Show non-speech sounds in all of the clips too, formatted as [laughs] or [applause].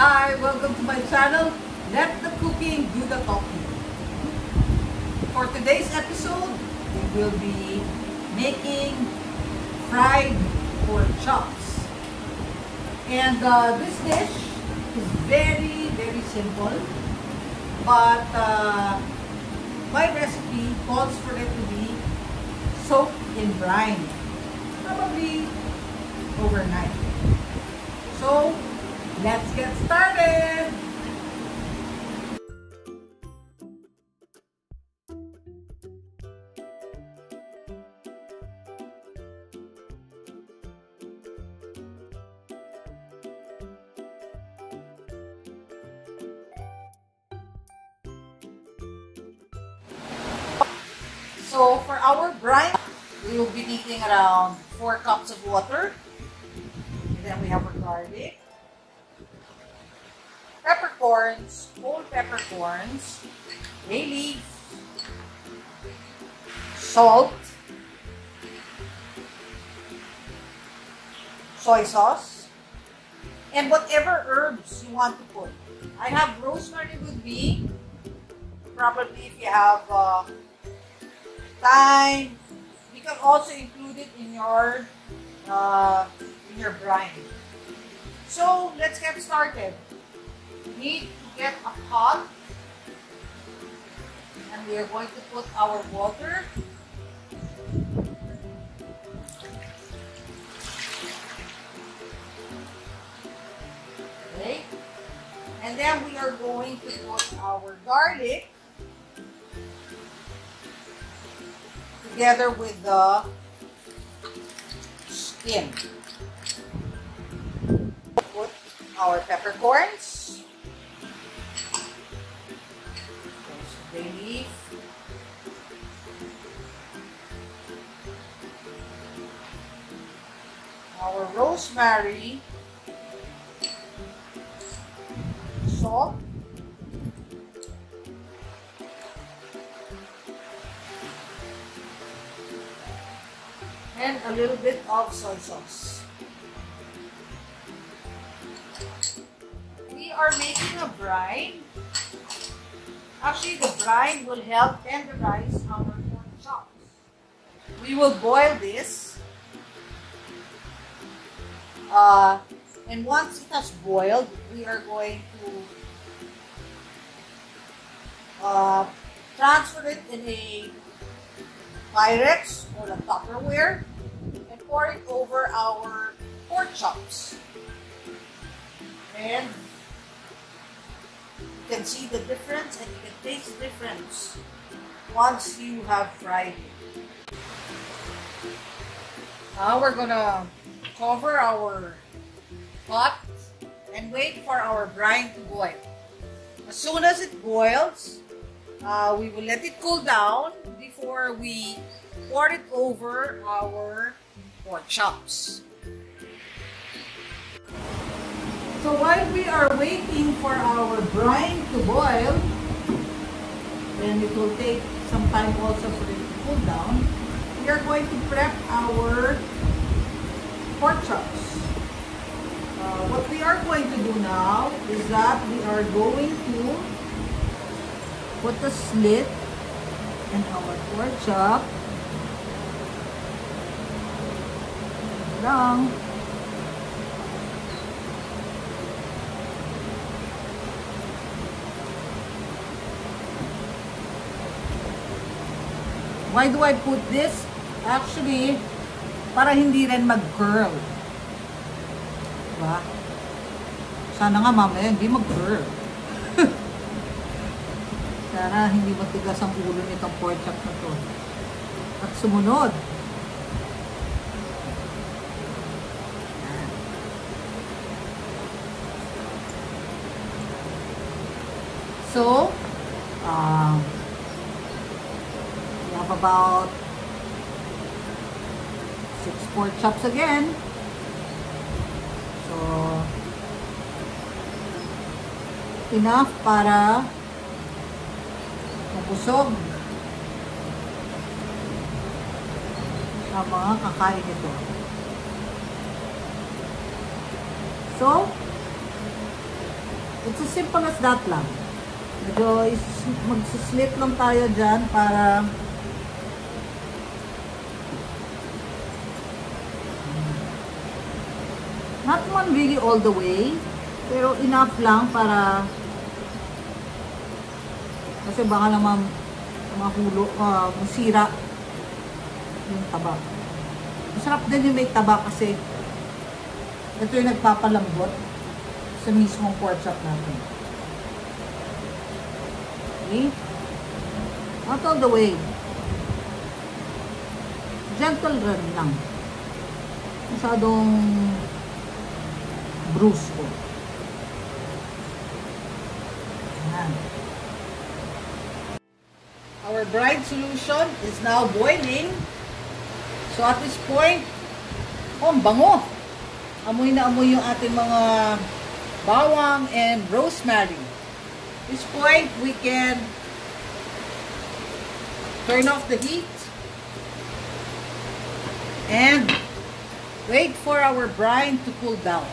Hi, welcome to my channel. Let the cooking do the talking. For today's episode, we will be making fried pork chops. And uh, this dish is very, very simple. But uh, my recipe calls for it to be soaked in brine. Probably overnight. So, let's get started! So, for our brine, we will be needing around 4 cups of water. And then we have our garlic, peppercorns, whole peppercorns, bay leaf, salt, soy sauce, and whatever herbs you want to put. I have rosemary with me. Probably if you have uh, thyme, you can also include it in your uh, in your brine. So let's get started. Need to get a pot and we are going to put our water. Okay. And then we are going to put our garlic together with the skin. Put our peppercorns. Leaf. Our rosemary. Salt. and a little bit of soy sauce. We are making a brine. Actually, the brine will help tenderize our pork chops. We will boil this. Uh, and once it has boiled, we are going to uh, transfer it in a Pyrex or a Tupperware and pour it over our pork chops. And can see the difference and you can taste the difference once you have fried it. Now we're gonna cover our pot and wait for our brine to boil. As soon as it boils, uh, we will let it cool down before we pour it over our pork chops. So while we are waiting for our brine to boil, and it will take some time also for it to cool down, we are going to prep our pork chops. Uh, what we are going to do now is that we are going to put the slit in our pork chop. Lang. Why do I put this? Actually, para hindi rin mag-curl. Diba? Sana nga mamaya hindi mag-curl. [laughs] Sana hindi matigas ang ulo nitong pork chop na to. At sumunod. So, about six pork chops again. So, enough para mabusog ang mga kakain nito. So, It's as simple as that lang. Medyo mag-slit lang tayo dyan para not one really all the way pero enough lang para kasi baka naman mahulo, uh, masira yung taba. Masarap din yung may taba kasi ito yung nagpapalambot sa mismong pork chop natin. Okay? Not all the way. Gentle run lang. Masyadong bruise ko. Ayan. Our brine solution is now boiling. So at this point, oh, bango. Amoy na amoy yung ating mga bawang and rosemary. At this point, we can turn off the heat and wait for our brine to cool down.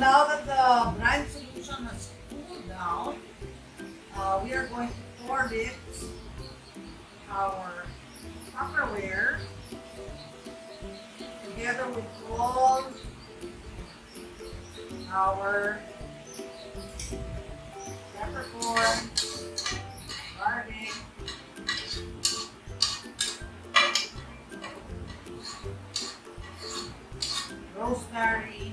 Now that the brine solution has cooled down, uh, we are going to pour it our Tupperware together with all our peppercorn, garlic, rosemary.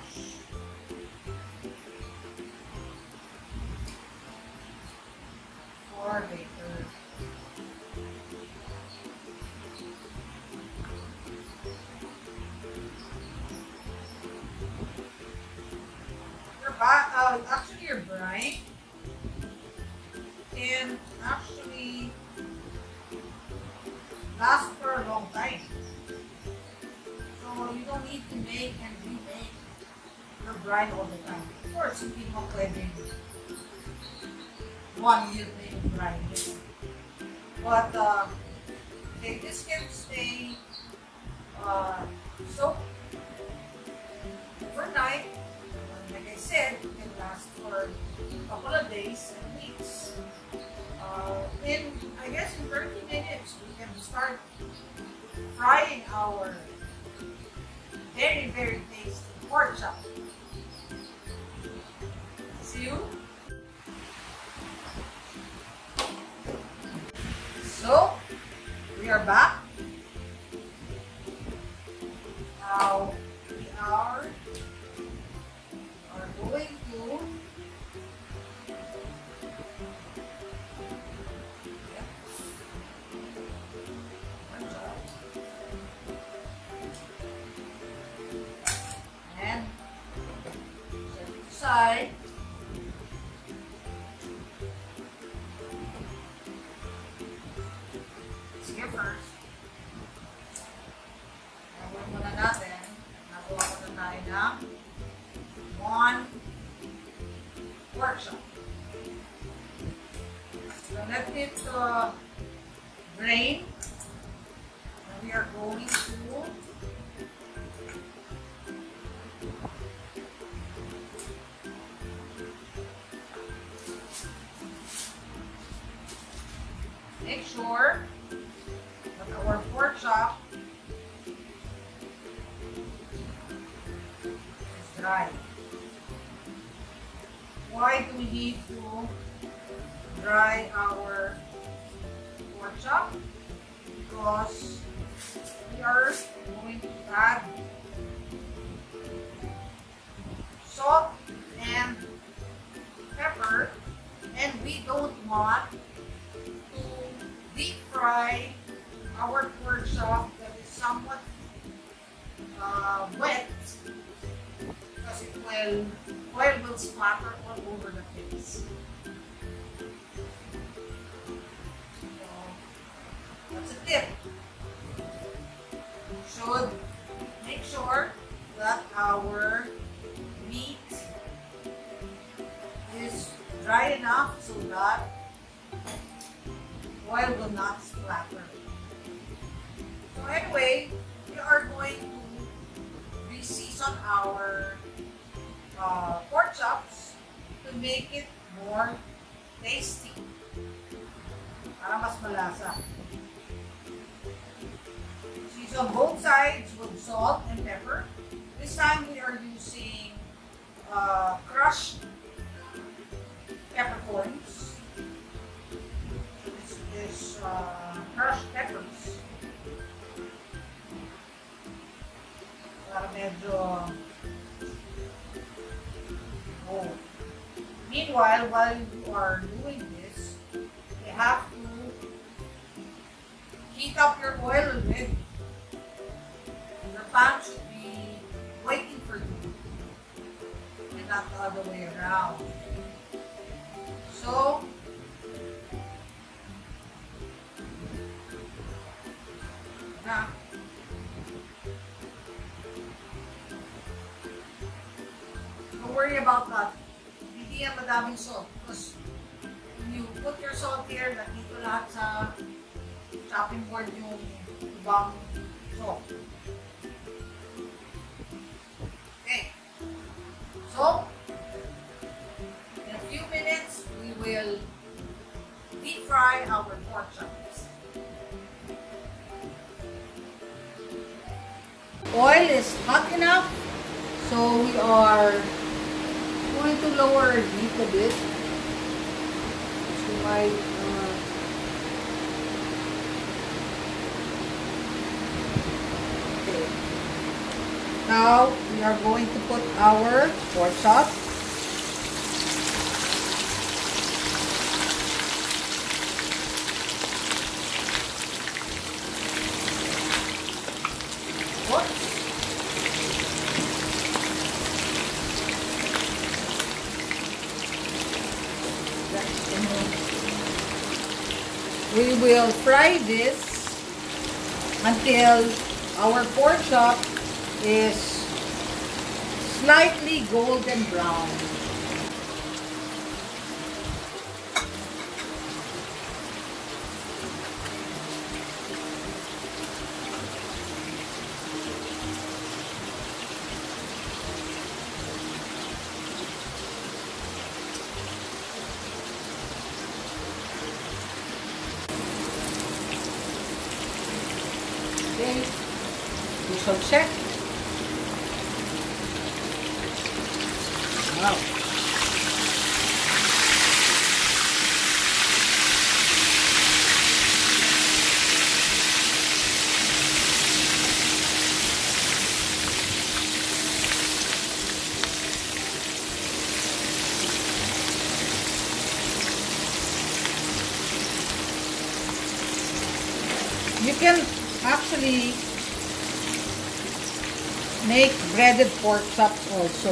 can actually last for a long time. So you don't need to make and remake your brine all the time. Of course, hindi mo pwedeng one year na yung brine. But uh, okay, this can stay uh, soaked overnight. Like I said, it can last for a couple of days and weeks. Uh, in, I guess, in 30 minutes, we can start frying our very, very tasty pork chop. See you? So, we are back. Now, we are, are set it aside. First. Make sure that our pork chop is dry. Why do we need to dry our pork chop? Because we are going to add salt and pepper and we don't want deep fry our pork chop that is somewhat uh, wet because it will, oil will splatter all over the face. So, that's a tip. Should make sure that our meat is dry enough so that oil will not splatter. So anyway, we are going to reseason our uh, pork chops to make it more tasty. Para mas malasa. Season both sides with salt and pepper. This time we are using uh, crushed peppercorns. Is uh, crushed peppers. Para medyo oh. Meanwhile, while you are doing this, you have to heat up your oil a bit. Your pan should be waiting for you and not the other way around. So, na. Don't worry about that. Hindi yan madaming salt. Because you put your salt here, nandito lahat sa chopping board yung ibang salt. Enough, so we are going to lower it heat a bit. So uh, okay. Now we are going to put our pork chop. Whoops. Fry this until our pork chop is slightly golden brown. Check. Wow. You can actually make breaded pork chops also.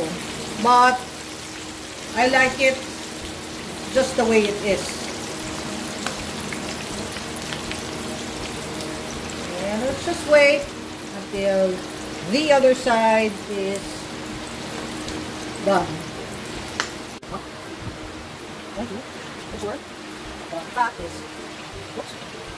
But I like it just the way it is. And let's just wait until the other side is done. Thank you. This work. The is, whoops.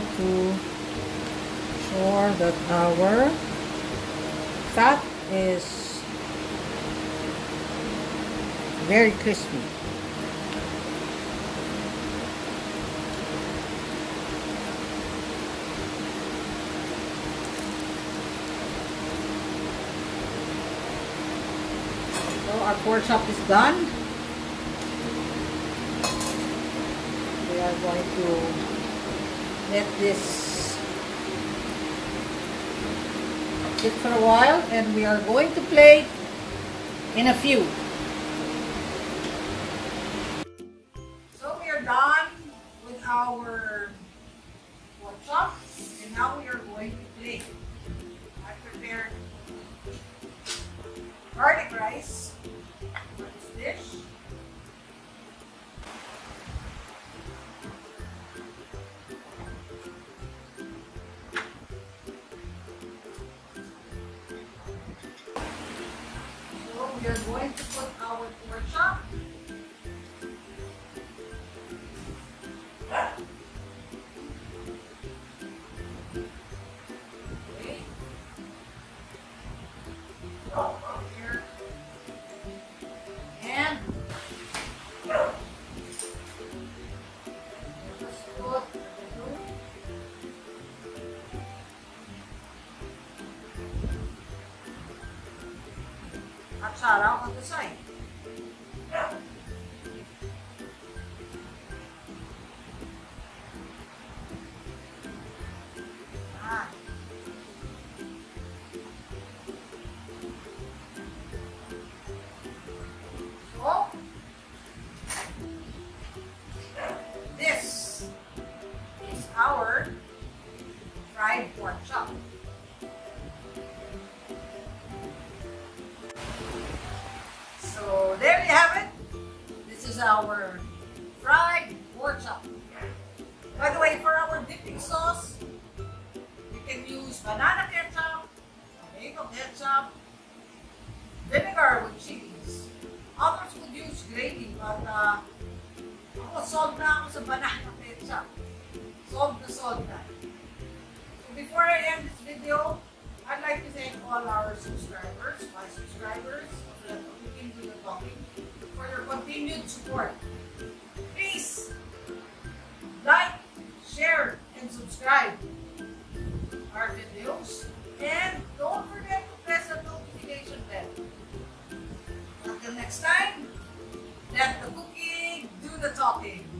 to ensure that our fat is very crispy. So our pork chop is done. We are going to let this sit for a while and we are going to play in a few. So we are done with our pork chop and now we are going to play. I prepared garlic rice atsara on the side. Sold na ako sa banana ketchup. Sold na sold. So before I end this video, I'd like to thank all our subscribers, my subscribers, of the Cooking to the Talking, for your continued support. Please like, share, and subscribe our videos. And don't forget to press the notification bell. Until next time, let the cooking do the talking.